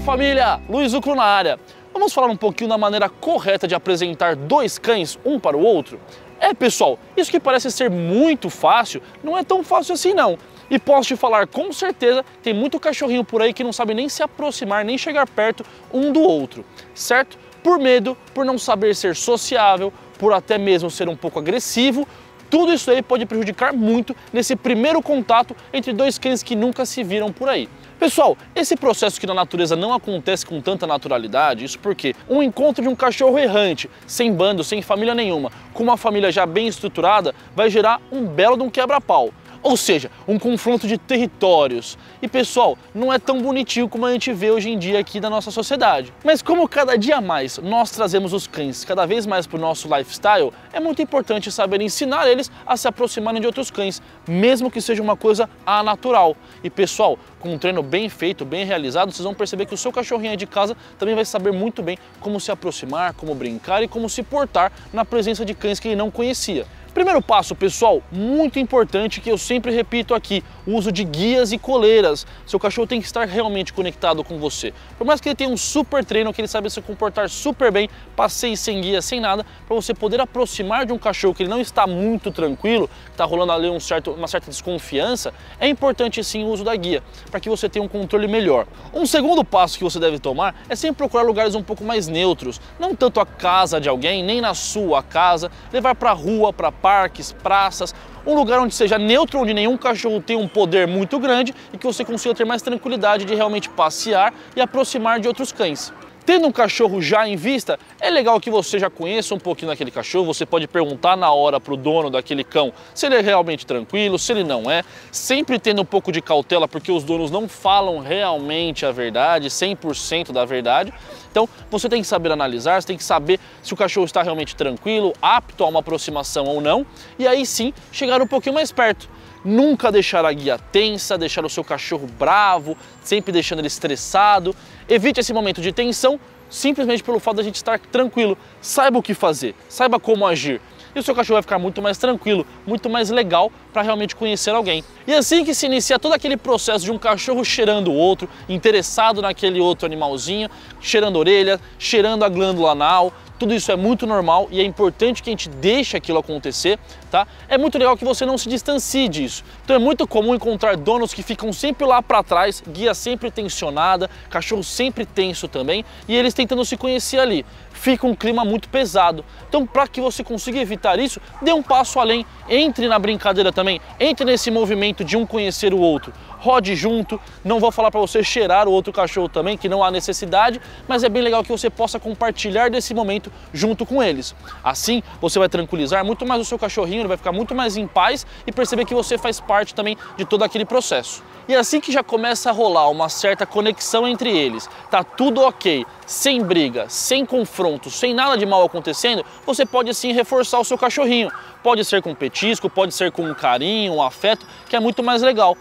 Fala família, Luiz Ucro na área. Vamos falar um pouquinho da maneira correta de apresentar dois cães um para o outro? É pessoal, isso que parece ser muito fácil, não é tão fácil assim não. E posso te falar com certeza, tem muito cachorrinho por aí que não sabe nem se aproximar, nem chegar perto um do outro, certo? Por medo, por não saber ser sociável, por até mesmo ser um pouco agressivo, tudo isso aí pode prejudicar muito nesse primeiro contato entre dois cães que nunca se viram por aí. Pessoal, esse processo que na natureza não acontece com tanta naturalidade, isso porque um encontro de um cachorro errante, sem bando, sem família nenhuma, com uma família já bem estruturada, vai gerar um belo de um quebra-pau. Ou seja, um confronto de territórios. E pessoal, não é tão bonitinho como a gente vê hoje em dia aqui na nossa sociedade. Mas como cada dia mais nós trazemos os cães cada vez mais para o nosso lifestyle, é muito importante saber ensinar eles a se aproximarem de outros cães, mesmo que seja uma coisa anatural. E pessoal, com um treino bem feito, bem realizado, vocês vão perceber que o seu cachorrinho de casa também vai saber muito bem como se aproximar, como brincar e como se portar na presença de cães que ele não conhecia. Primeiro passo, pessoal, muito importante que eu sempre repito aqui, o uso de guias e coleiras. Seu cachorro tem que estar realmente conectado com você. Por mais que ele tenha um super treino, que ele sabe se comportar super bem, passeie sem guia, sem nada, para você poder aproximar de um cachorro que ele não está muito tranquilo, está rolando ali um certo, uma certa desconfiança, é importante sim o uso da guia, para que você tenha um controle melhor. Um segundo passo que você deve tomar é sempre procurar lugares um pouco mais neutros, não tanto a casa de alguém, nem na sua casa, levar para a rua, para parques, praças, um lugar onde seja neutro, onde nenhum cachorro tenha um poder muito grande e que você consiga ter mais tranquilidade de realmente passear e aproximar de outros cães. Tendo um cachorro já em vista, é legal que você já conheça um pouquinho daquele cachorro, você pode perguntar na hora para o dono daquele cão se ele é realmente tranquilo, se ele não é, sempre tendo um pouco de cautela, porque os donos não falam realmente a verdade, 100% da verdade. Então você tem que saber analisar, você tem que saber se o cachorro está realmente tranquilo, apto a uma aproximação ou não, e aí sim chegar um pouquinho mais perto. Nunca deixar a guia tensa, deixar o seu cachorro bravo, sempre deixando ele estressado. Evite esse momento de tensão simplesmente pelo fato de a gente estar tranquilo. Saiba o que fazer, saiba como agir. E o seu cachorro vai ficar muito mais tranquilo, muito mais legal para realmente conhecer alguém. E assim que se inicia todo aquele processo de um cachorro cheirando o outro, interessado naquele outro animalzinho, cheirando a orelha, cheirando a glândula anal, tudo isso é muito normal e é importante que a gente deixe aquilo acontecer, tá? É muito legal que você não se distancie disso. Então é muito comum encontrar donos que ficam sempre lá para trás, guia sempre tensionada, cachorro sempre tenso também, e eles tentando se conhecer ali. Fica um clima muito pesado. Então, para que você consiga evitar isso, dê um passo além, entre na brincadeira também, entre nesse movimento de um conhecer o outro rode junto. Não vou falar para você cheirar o outro cachorro também, que não há necessidade, mas é bem legal que você possa compartilhar desse momento junto com eles. Assim, você vai tranquilizar muito mais o seu cachorrinho, ele vai ficar muito mais em paz e perceber que você faz parte também de todo aquele processo. E assim que já começa a rolar uma certa conexão entre eles, tá tudo ok, sem briga, sem confronto, sem nada de mal acontecendo, você pode sim reforçar o seu cachorrinho. Pode ser com petisco, pode ser com um carinho, um afeto, que é muito mais legal.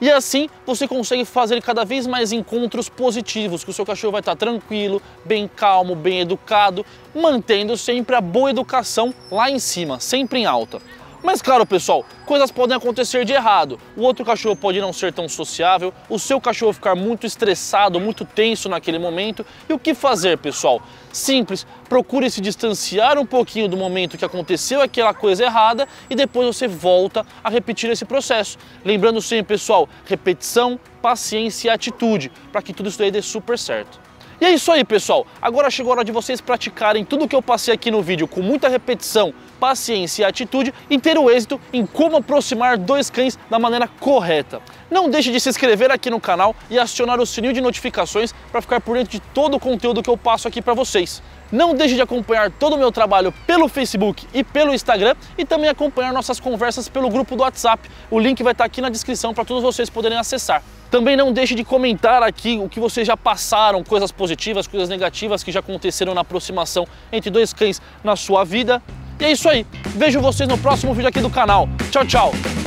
E assim você consegue fazer cada vez mais encontros positivos, que o seu cachorro vai estar tranquilo, bem calmo, bem educado, mantendo sempre a boa educação lá em cima, sempre em alta. Mas claro, pessoal, coisas podem acontecer de errado. O outro cachorro pode não ser tão sociável, o seu cachorro ficar muito estressado, muito tenso naquele momento. E o que fazer, pessoal? Simples, procure se distanciar um pouquinho do momento que aconteceu aquela coisa errada e depois você volta a repetir esse processo. Lembrando sempre, pessoal, repetição, paciência e atitude, para que tudo isso aí dê super certo. E é isso aí, pessoal. Agora chegou a hora de vocês praticarem tudo o que eu passei aqui no vídeo com muita repetição, paciência e atitude e ter o êxito em como aproximar dois cães da maneira correta. Não deixe de se inscrever aqui no canal e acionar o sininho de notificações para ficar por dentro de todo o conteúdo que eu passo aqui para vocês. Não deixe de acompanhar todo o meu trabalho pelo Facebook e pelo Instagram e também acompanhar nossas conversas pelo grupo do WhatsApp. O link vai estar aqui na descrição para todos vocês poderem acessar. Também não deixe de comentar aqui o que vocês já passaram, coisas positivas, coisas negativas que já aconteceram na aproximação entre dois cães na sua vida. E é isso aí. Vejo vocês no próximo vídeo aqui do canal. Tchau, tchau.